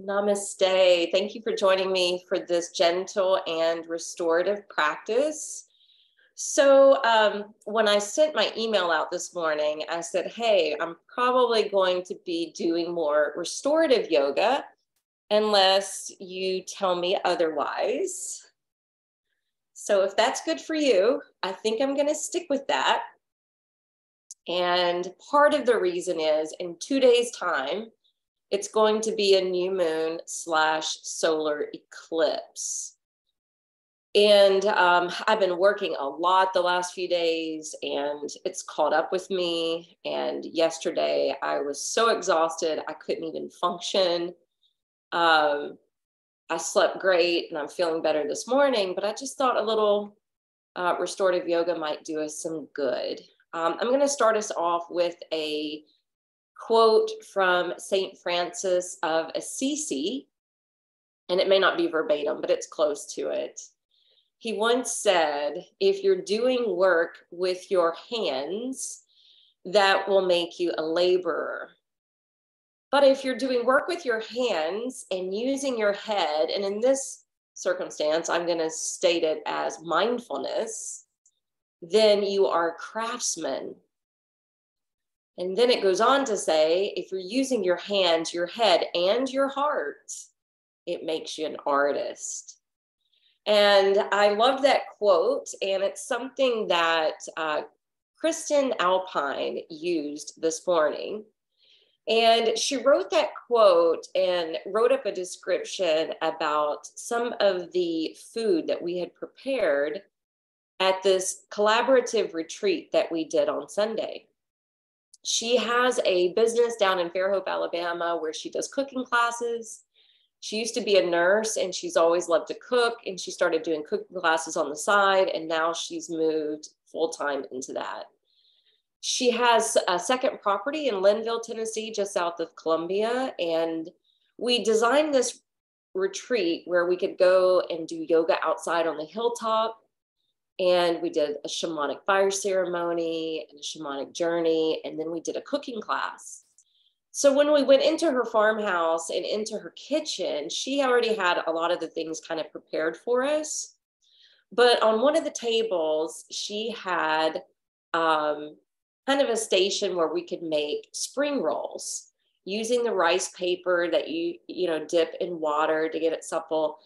Namaste. Thank you for joining me for this gentle and restorative practice. So, um, when I sent my email out this morning, I said, Hey, I'm probably going to be doing more restorative yoga unless you tell me otherwise. So, if that's good for you, I think I'm going to stick with that. And part of the reason is in two days' time, it's going to be a new moon slash solar eclipse. And um, I've been working a lot the last few days and it's caught up with me. And yesterday I was so exhausted, I couldn't even function. Um, I slept great and I'm feeling better this morning, but I just thought a little uh, restorative yoga might do us some good. Um, I'm going to start us off with a quote from St. Francis of Assisi, and it may not be verbatim, but it's close to it. He once said, If you're doing work with your hands, that will make you a laborer. But if you're doing work with your hands and using your head, and in this circumstance, I'm going to state it as mindfulness, then you are a craftsman and then it goes on to say if you're using your hands, your head, and your heart, it makes you an artist. And I love that quote. And it's something that uh, Kristin Alpine used this morning. And she wrote that quote and wrote up a description about some of the food that we had prepared at this collaborative retreat that we did on Sunday she has a business down in Fairhope, Alabama, where she does cooking classes. She used to be a nurse and she's always loved to cook. And she started doing cooking classes on the side. And now she's moved full time into that. She has a second property in Lynnville, Tennessee, just south of Columbia. And we designed this retreat where we could go and do yoga outside on the hilltop and we did a shamanic fire ceremony and a shamanic journey. And then we did a cooking class. So when we went into her farmhouse and into her kitchen, she already had a lot of the things kind of prepared for us. But on one of the tables, she had um, kind of a station where we could make spring rolls using the rice paper that you you know dip in water to get it supple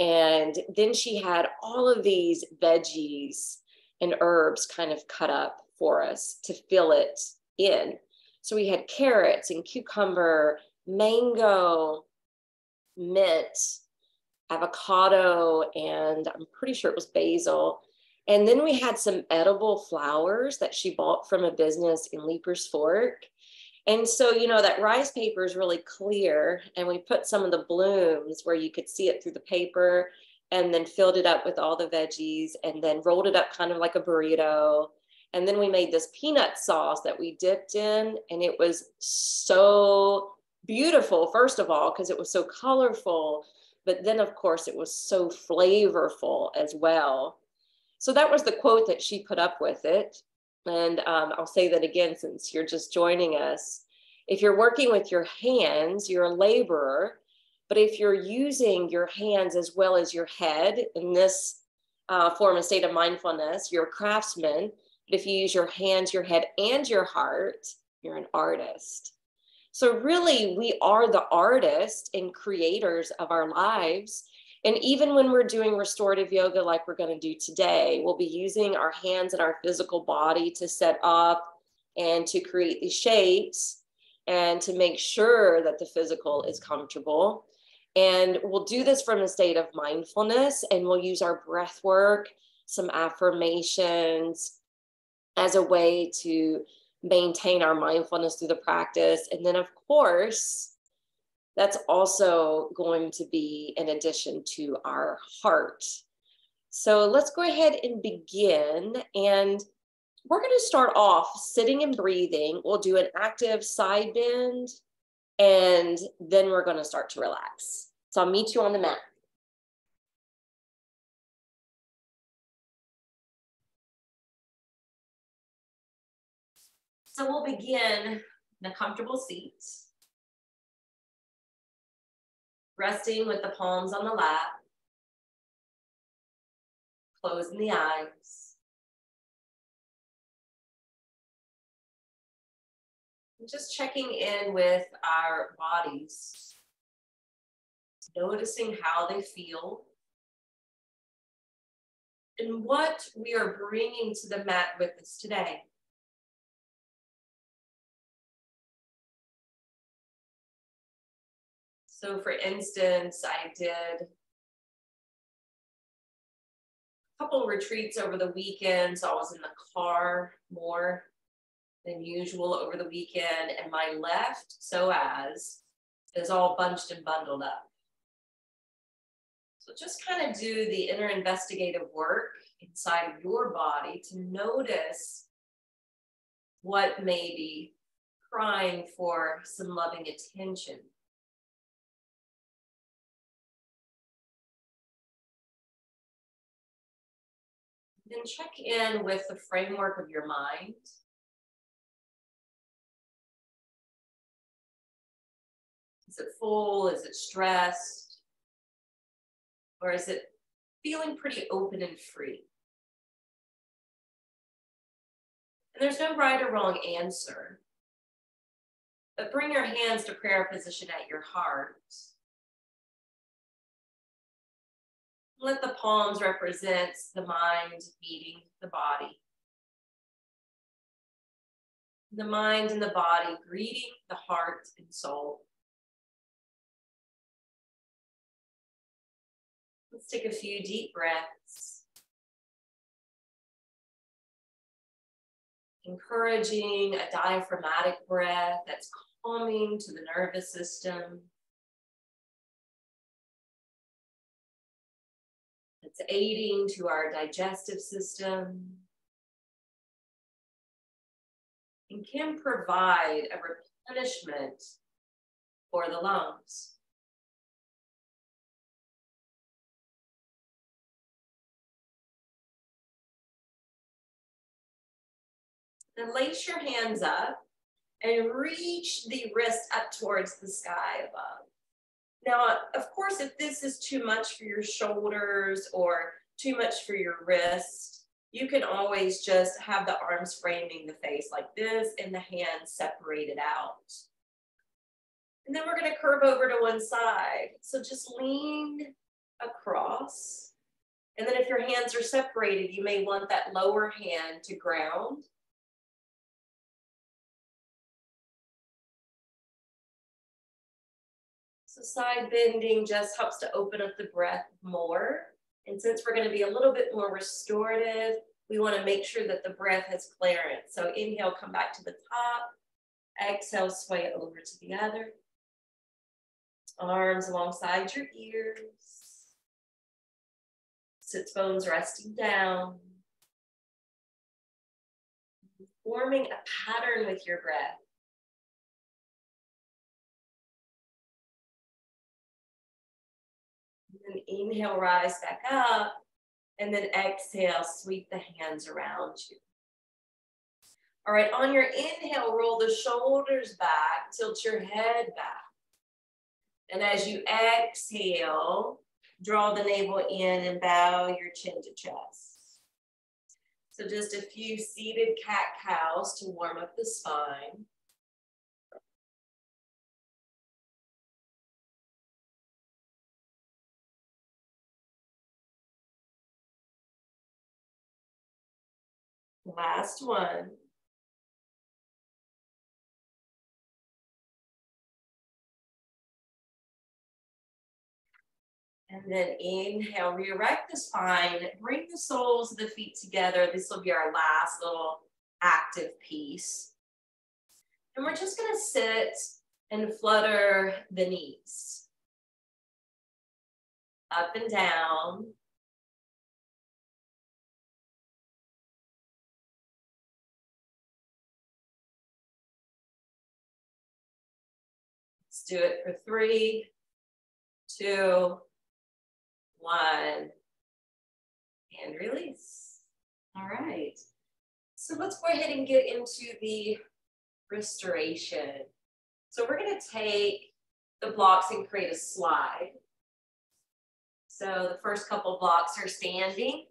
and then she had all of these veggies and herbs kind of cut up for us to fill it in. So we had carrots and cucumber, mango, mint, avocado, and I'm pretty sure it was basil. And then we had some edible flowers that she bought from a business in Leiper's Fork. And so, you know, that rice paper is really clear. And we put some of the blooms where you could see it through the paper and then filled it up with all the veggies and then rolled it up kind of like a burrito. And then we made this peanut sauce that we dipped in. And it was so beautiful, first of all, because it was so colorful. But then, of course, it was so flavorful as well. So that was the quote that she put up with it. And um, I'll say that again since you're just joining us. If you're working with your hands, you're a laborer. But if you're using your hands as well as your head in this uh, form of state of mindfulness, you're a craftsman. But if you use your hands, your head, and your heart, you're an artist. So, really, we are the artists and creators of our lives. And even when we're doing restorative yoga, like we're going to do today, we'll be using our hands and our physical body to set up and to create these shapes and to make sure that the physical is comfortable. And we'll do this from a state of mindfulness and we'll use our breath work, some affirmations as a way to maintain our mindfulness through the practice. And then, of course, that's also going to be an addition to our heart. So let's go ahead and begin. And we're going to start off sitting and breathing. We'll do an active side bend, and then we're going to start to relax. So I'll meet you on the mat. So we'll begin in a comfortable seat. Resting with the palms on the lap. Closing the eyes. Just checking in with our bodies. Noticing how they feel and what we are bringing to the mat with us today. So for instance, I did a couple retreats over the weekend. So I was in the car more than usual over the weekend and my left psoas is all bunched and bundled up. So just kind of do the inner investigative work inside of your body to notice what may be crying for some loving attention. Then check in with the framework of your mind. Is it full? Is it stressed? Or is it feeling pretty open and free? And there's no right or wrong answer. But bring your hands to prayer position at your heart. Let the palms represent the mind meeting the body. The mind and the body greeting the heart and soul. Let's take a few deep breaths. Encouraging a diaphragmatic breath that's calming to the nervous system. Aiding to our digestive system and can provide a replenishment for the lungs. Then lace your hands up and reach the wrist up towards the sky above. Now, of course, if this is too much for your shoulders or too much for your wrist, you can always just have the arms framing the face like this and the hands separated out. And then we're gonna curve over to one side. So just lean across. And then if your hands are separated, you may want that lower hand to ground So side bending just helps to open up the breath more. And since we're gonna be a little bit more restorative, we wanna make sure that the breath has clearance. So inhale, come back to the top. Exhale, sway over to the other. Arms alongside your ears. Sits bones resting down. Forming a pattern with your breath. Inhale, rise back up. And then exhale, sweep the hands around you. All right, on your inhale, roll the shoulders back, tilt your head back. And as you exhale, draw the navel in and bow your chin to chest. So just a few seated cat cows to warm up the spine. Last one. And then inhale, re-erect the spine, bring the soles of the feet together. This will be our last little active piece. And we're just gonna sit and flutter the knees. Up and down, do it for three, two, one, and release. All right. So let's go ahead and get into the restoration. So we're gonna take the blocks and create a slide. So the first couple blocks are standing.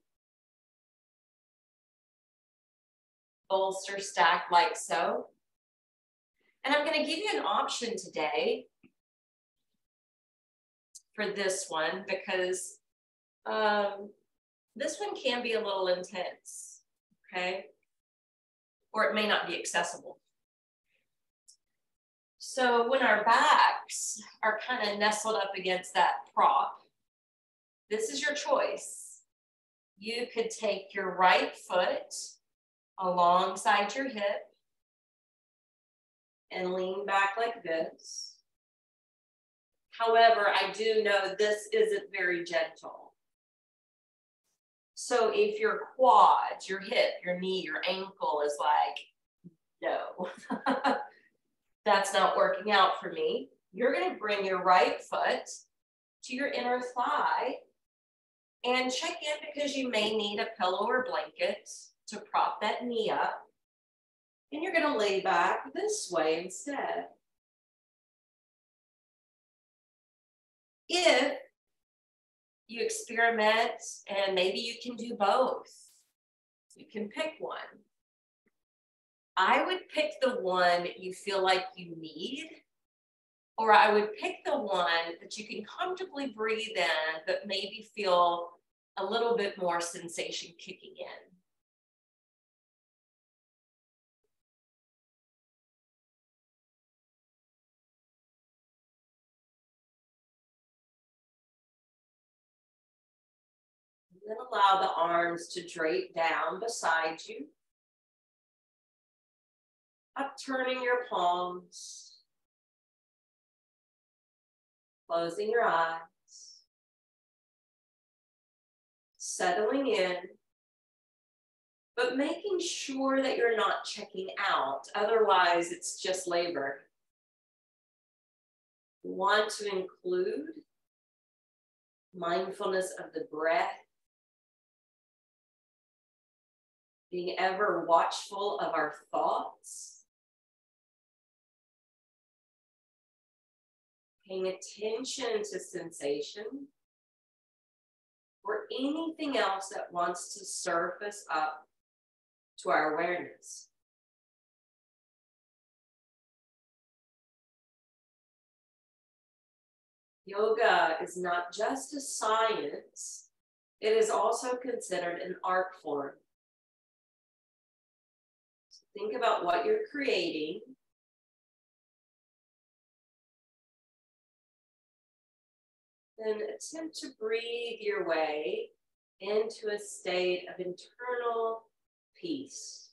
Bolster stacked like so. And I'm gonna give you an option today for this one because um, this one can be a little intense, okay? Or it may not be accessible. So when our backs are kind of nestled up against that prop, this is your choice. You could take your right foot alongside your hip and lean back like this. However, I do know this isn't very gentle. So if your quads, your hip, your knee, your ankle is like, no, that's not working out for me, you're gonna bring your right foot to your inner thigh and check in because you may need a pillow or blanket to prop that knee up. And you're gonna lay back this way instead. If you experiment and maybe you can do both, you can pick one. I would pick the one you feel like you need, or I would pick the one that you can comfortably breathe in, but maybe feel a little bit more sensation kicking in. Then allow the arms to drape down beside you. Upturning your palms. Closing your eyes. Settling in. But making sure that you're not checking out. Otherwise, it's just labor. Want to include mindfulness of the breath being ever watchful of our thoughts, paying attention to sensation, or anything else that wants to surface up to our awareness. Yoga is not just a science, it is also considered an art form. Think about what you're creating. Then attempt to breathe your way into a state of internal peace.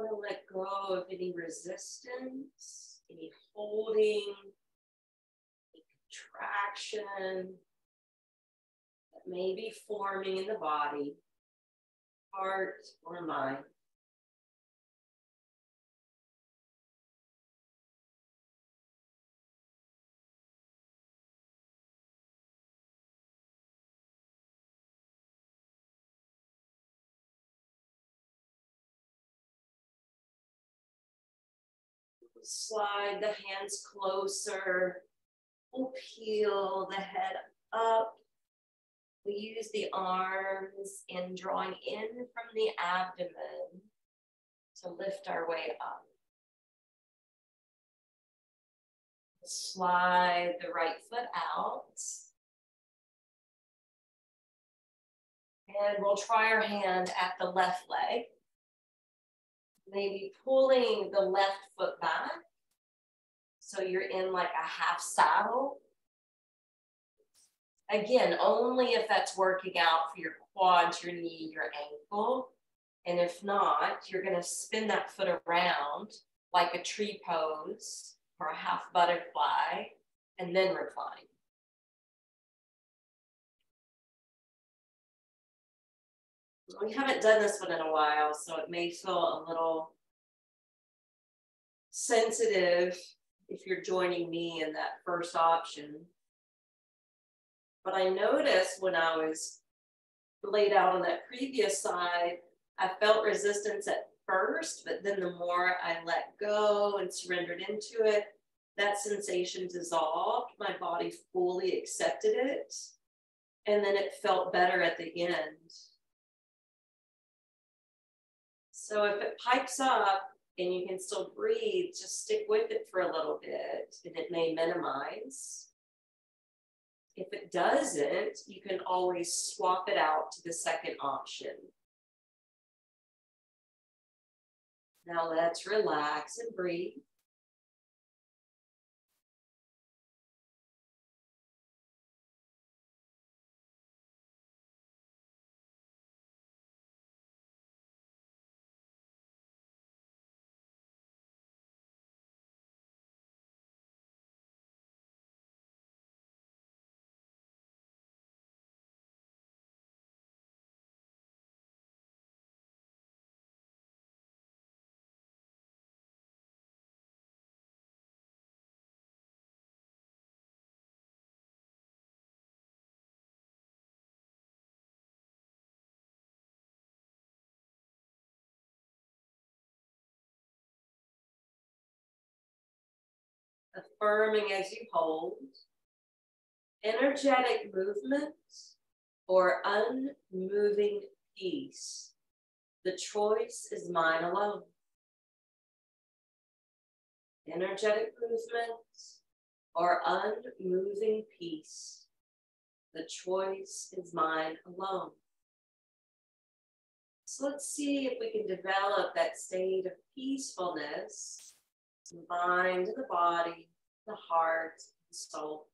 Want to let go of any resistance, any holding, any contraction that may be forming in the body, heart, or mind. Slide the hands closer. We'll peel the head up. We use the arms in drawing in from the abdomen to lift our way up. Slide the right foot out. And we'll try our hand at the left leg maybe pulling the left foot back. So you're in like a half saddle. Again, only if that's working out for your quads, your knee, your ankle. And if not, you're to spin that foot around like a tree pose or a half butterfly and then recline. We haven't done this one in a while, so it may feel a little sensitive if you're joining me in that first option. But I noticed when I was laid out on that previous side, I felt resistance at first, but then the more I let go and surrendered into it, that sensation dissolved. My body fully accepted it. And then it felt better at the end. So if it pipes up and you can still breathe, just stick with it for a little bit and it may minimize. If it doesn't, you can always swap it out to the second option. Now let's relax and breathe. Affirming as you hold, energetic movement or unmoving peace. The choice is mine alone. Energetic movement or unmoving peace. The choice is mine alone. So let's see if we can develop that state of peacefulness the mind, and the body, the heart, the soul.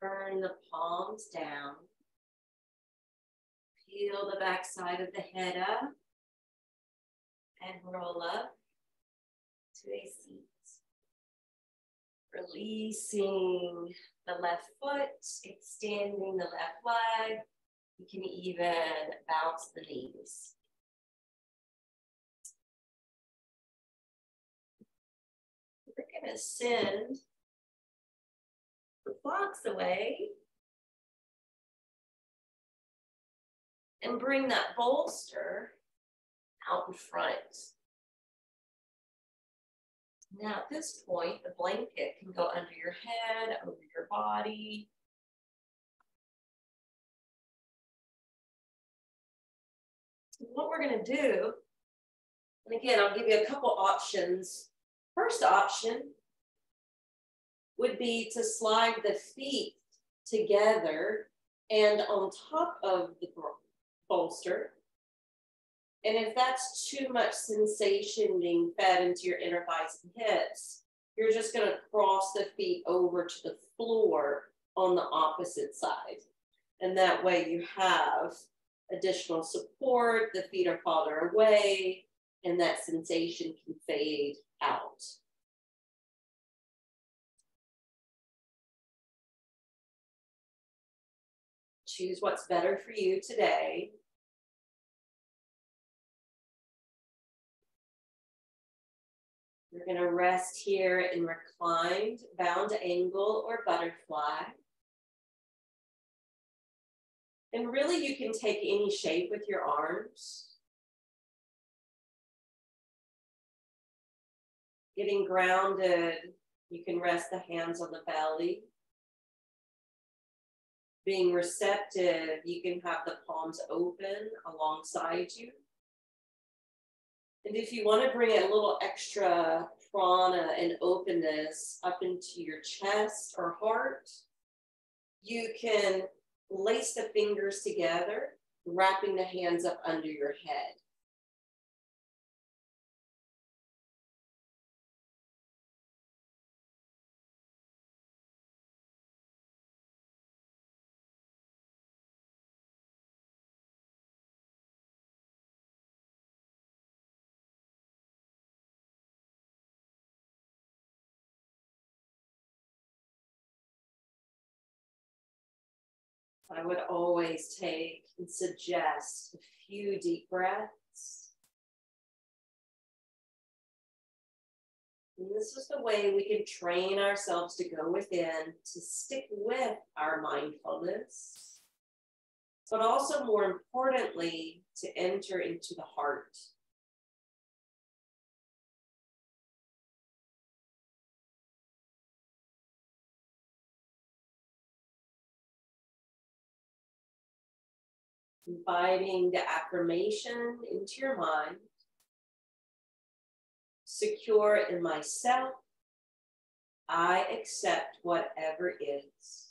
Turn the palms down. Peel the back side of the head up and roll up to a seat. Releasing the left foot, extending the left leg. You can even bounce the knees. We're going to send blocks away and bring that bolster out in front. Now at this point, the blanket can go under your head, over your body. What we're gonna do, and again, I'll give you a couple options. First option would be to slide the feet together and on top of the bolster. And if that's too much sensation being fed into your inner thighs and hips, you're just going to cross the feet over to the floor on the opposite side. And that way you have additional support, the feet are farther away, and that sensation can fade out. Choose what's better for you today. You're going to rest here in reclined, bound angle, or butterfly. And really, you can take any shape with your arms. Getting grounded, you can rest the hands on the belly. Being receptive, you can have the palms open alongside you. And if you want to bring a little extra prana and openness up into your chest or heart, you can lace the fingers together, wrapping the hands up under your head. I would always take and suggest a few deep breaths. And this is the way we can train ourselves to go within, to stick with our mindfulness, but also more importantly, to enter into the heart. Inviting the affirmation into your mind. Secure in myself, I accept whatever is.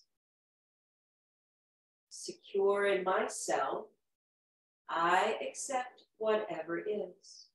Secure in myself, I accept whatever is.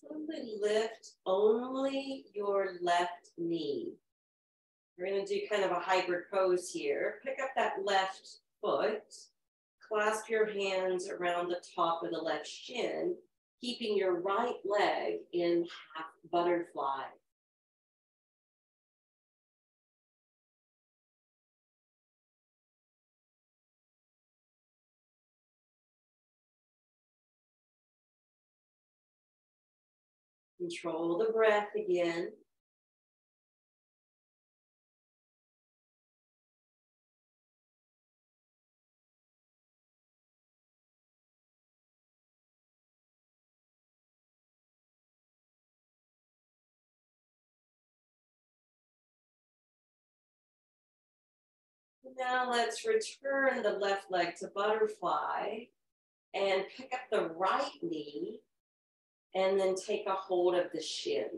Slowly lift only your left knee. We're going to do kind of a hybrid pose here. Pick up that left foot, clasp your hands around the top of the left shin, keeping your right leg in half butterfly. Control the breath again. Now let's return the left leg to butterfly and pick up the right knee and then take a hold of the shin.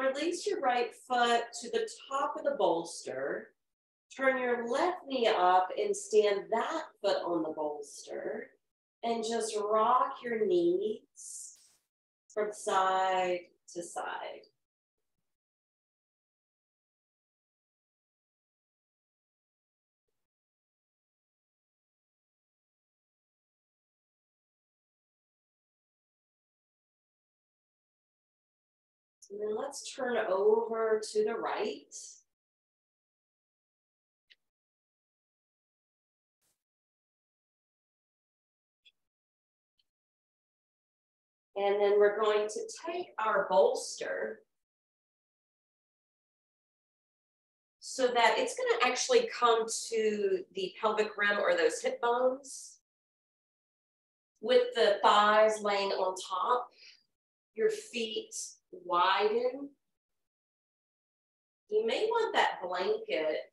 Release your right foot to the top of the bolster. Turn your left knee up and stand that foot on the bolster. And just rock your knees from side to side. And then let's turn over to the right. And then we're going to take our bolster so that it's going to actually come to the pelvic rim or those hip bones with the thighs laying on top, your feet widen. You may want that blanket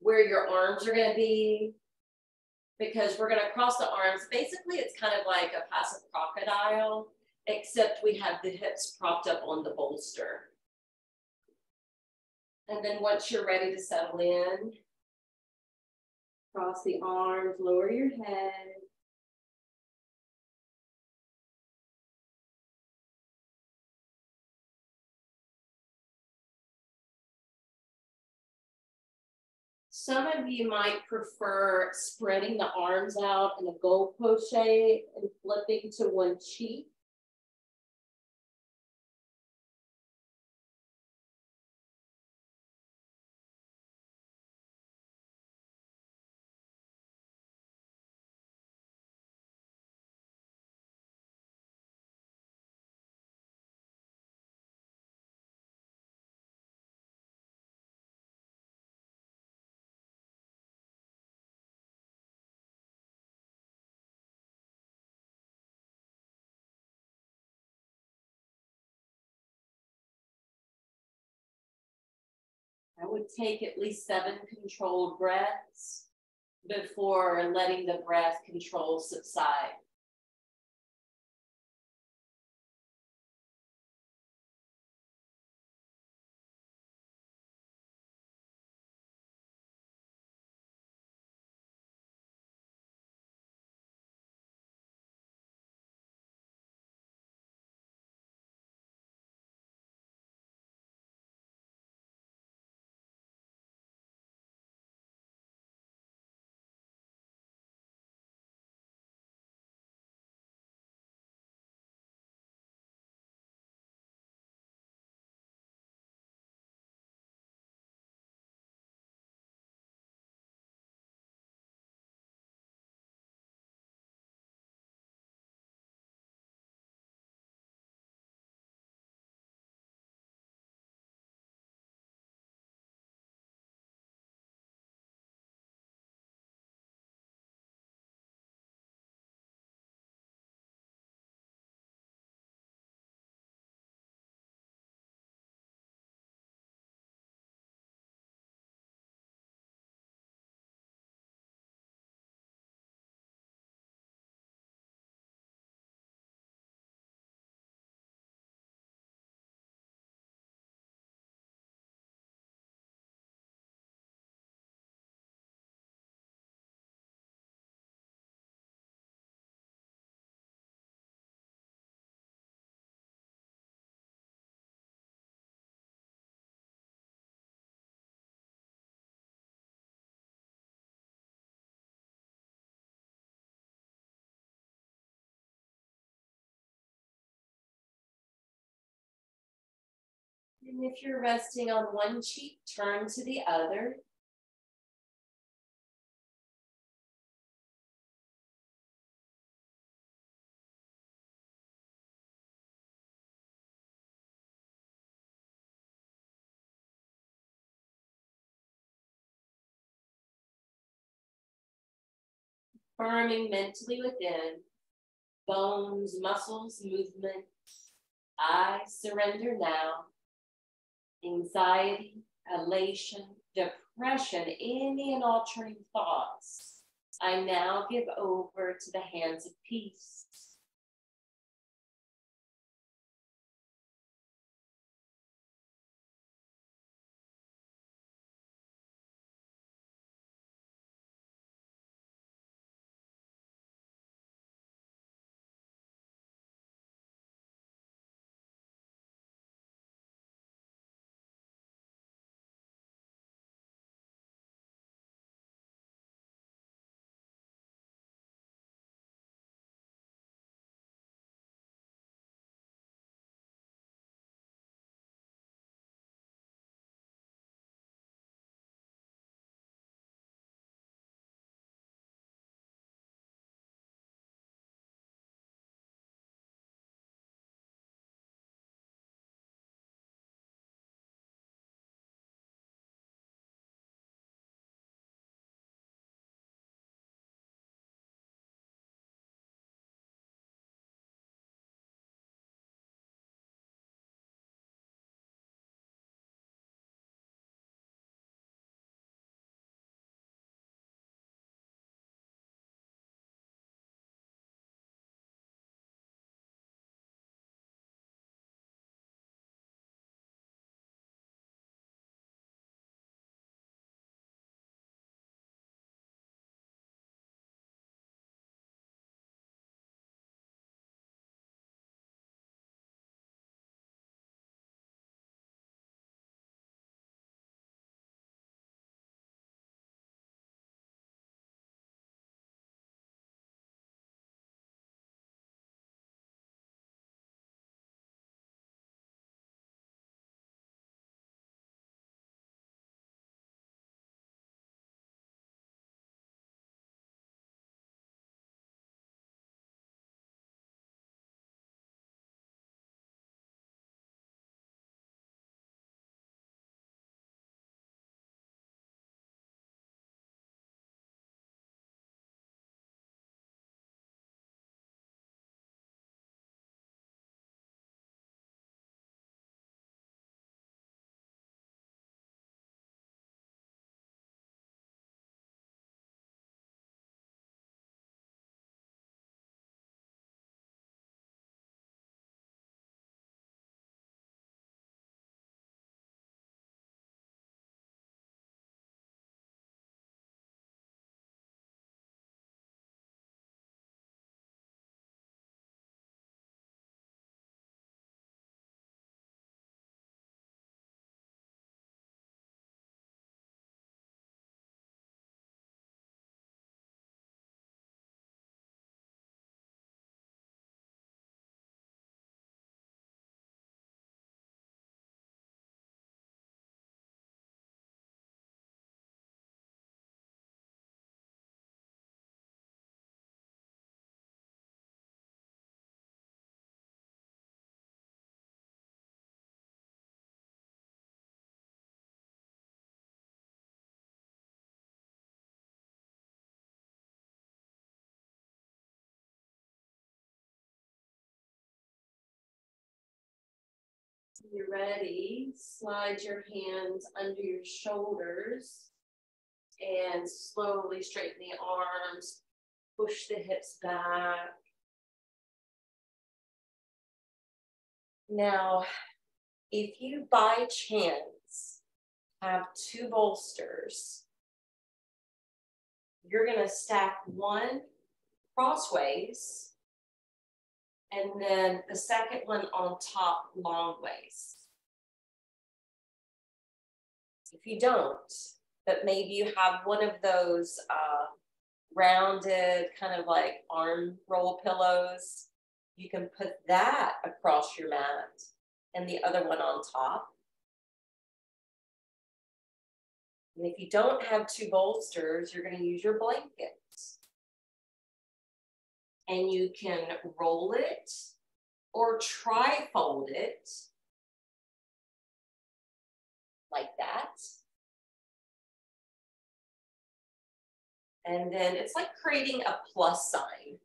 where your arms are going to be because we're going to cross the arms. Basically, it's kind of like a passive crocodile, except we have the hips propped up on the bolster. And then once you're ready to settle in, cross the arms, lower your head. Some of you might prefer spreading the arms out in a goalpost shape and flipping to one cheek. Would take at least seven controlled breaths before letting the breath control subside. And if you're resting on one cheek, turn to the other. Affirming mentally within, bones, muscles, movement. I surrender now anxiety, elation, depression, any and all turning thoughts, I now give over to the hands of peace. You're ready, slide your hands under your shoulders and slowly straighten the arms, push the hips back. Now, if you by chance have two bolsters, you're going to stack one crossways and then the second one on top long ways. If you don't, but maybe you have one of those uh, rounded kind of like arm roll pillows, you can put that across your mat and the other one on top. And if you don't have two bolsters, you're going to use your blanket. And you can roll it or tri-fold it like that. And then it's like creating a plus sign.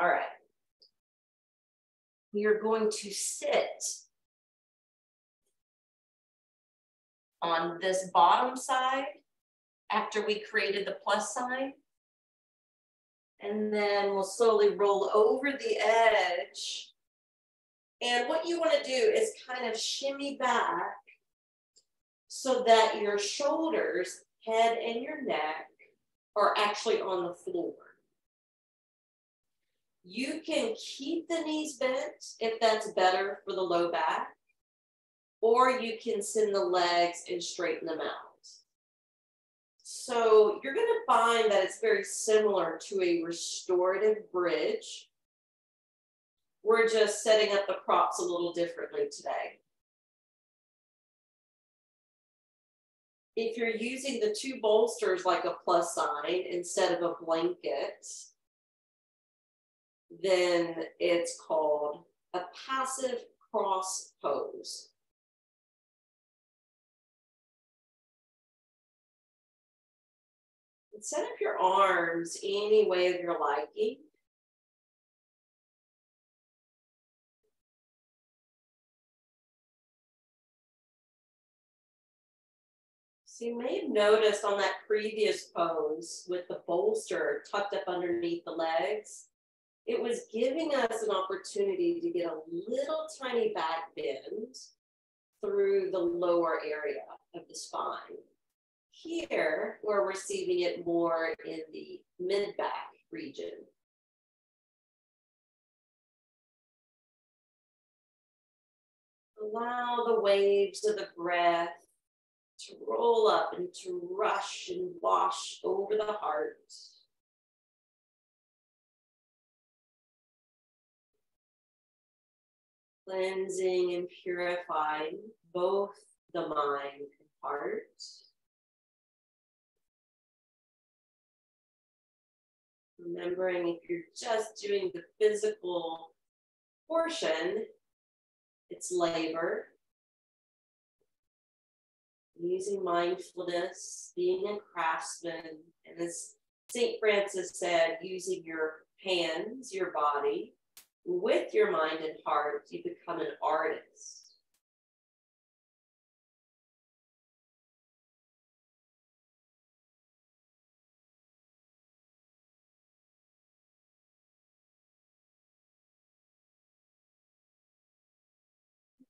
All right. You're going to sit on this bottom side after we created the plus sign. And then we'll slowly roll over the edge. And what you want to do is kind of shimmy back so that your shoulders, head, and your neck are actually on the floor. You can keep the knees bent if that's better for the low back, or you can send the legs and straighten them out. So you're going to find that it's very similar to a restorative bridge. We're just setting up the props a little differently today. if you're using the two bolsters like a plus sign instead of a blanket, then it's called a passive cross pose. Set up your arms any way of your liking. So you may have noticed on that previous pose with the bolster tucked up underneath the legs, it was giving us an opportunity to get a little tiny back bend through the lower area of the spine. Here, we're receiving it more in the mid-back region. Allow the waves of the breath to roll up and to rush and wash over the heart. Cleansing and purifying both the mind and heart. Remembering if you're just doing the physical portion, it's labor using mindfulness, being a craftsman, and as St. Francis said, using your hands, your body, with your mind and heart, you become an artist.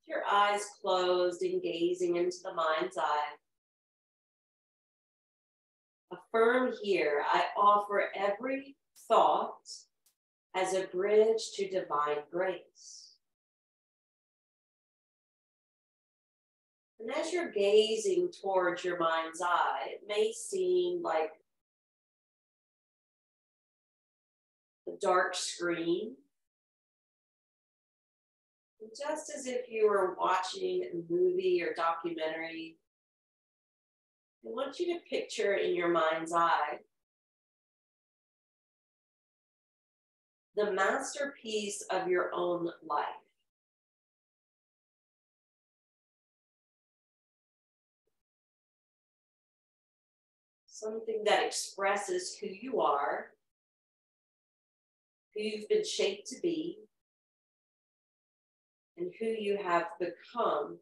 Your eyes closed and gazing into the mind's eye. Affirm here, I offer every thought as a bridge to divine grace. And as you're gazing towards your mind's eye, it may seem like a dark screen just as if you were watching a movie or documentary, I want you to picture in your mind's eye the masterpiece of your own life. Something that expresses who you are, who you've been shaped to be, and who you have become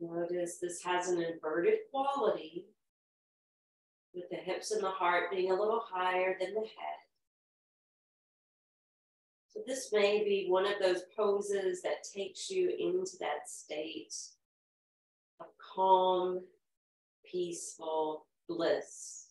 Notice this has an inverted quality with the hips and the heart being a little higher than the head. So this may be one of those poses that takes you into that state of calm, peaceful bliss.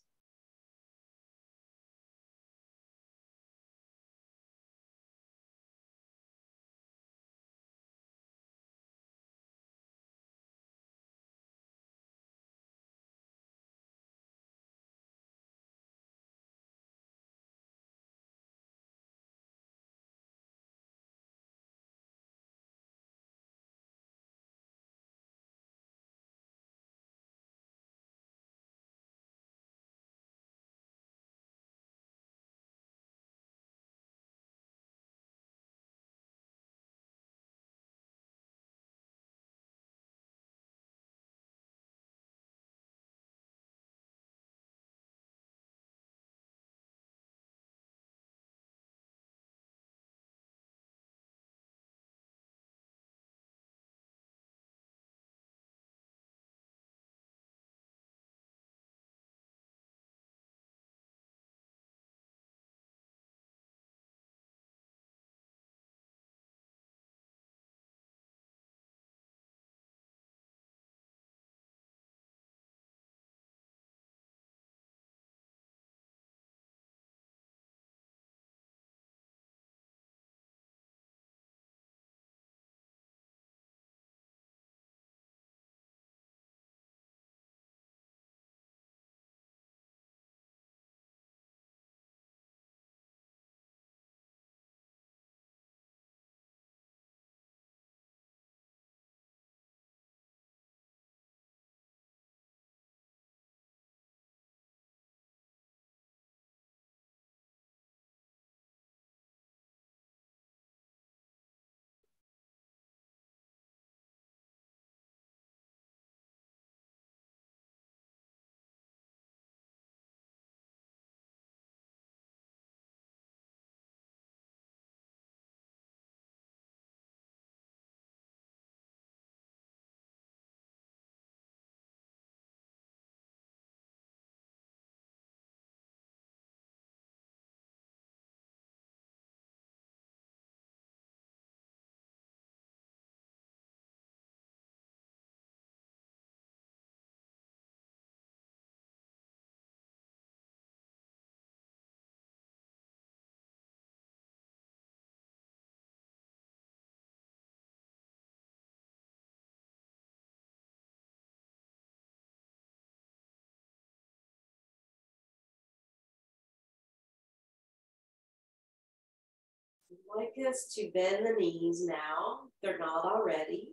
I'd like us to bend the knees now, they're not already.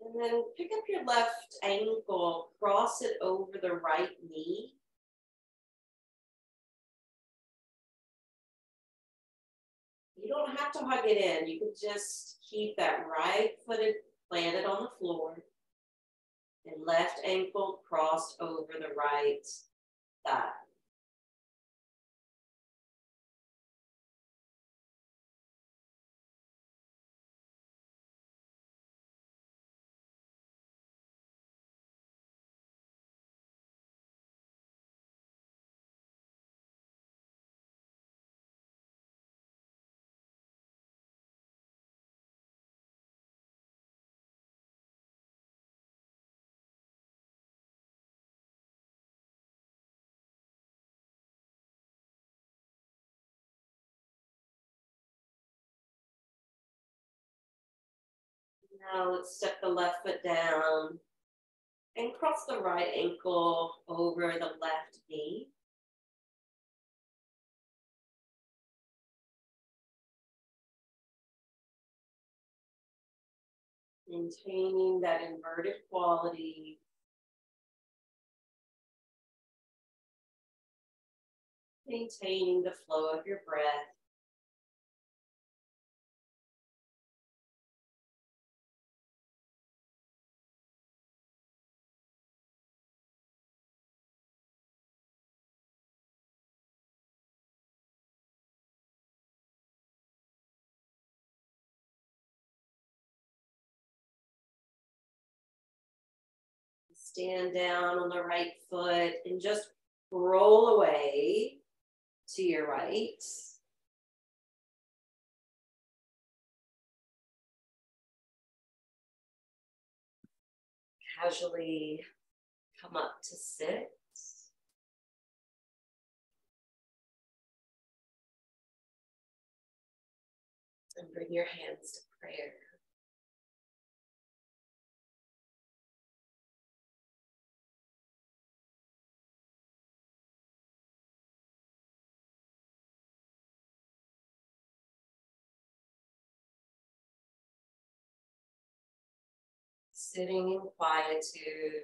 And then pick up your left ankle, cross it over the right knee. You don't have to hug it in. You can just keep that right foot planted on the floor and left ankle crossed over the right Now let's step the left foot down and cross the right ankle over the left knee. Maintaining that inverted quality. Maintaining the flow of your breath. Stand down on the right foot and just roll away to your right. Casually come up to sit. And bring your hands to prayer. Sitting in quietude.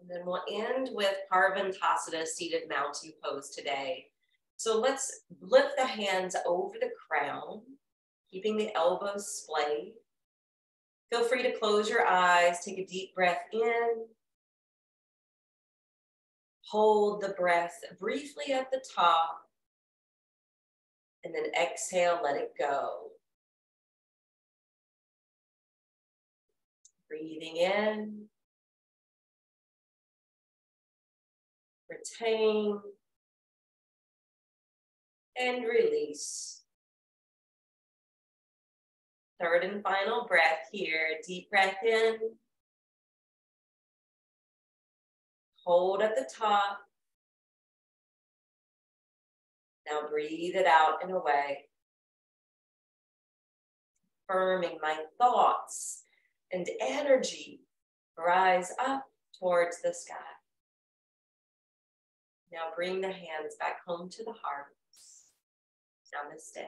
And then we'll end with Parvatasana seated mountain pose today. So let's lift the hands over the crown, keeping the elbows splayed. Feel free to close your eyes, take a deep breath in. Hold the breath briefly at the top, and then exhale, let it go. Breathing in, retain, and release. Third and final breath here. Deep breath in. Hold at the top. Now breathe it out and away. Firming my thoughts and energy rise up towards the sky. Now bring the hands back home to the heart. Namaste.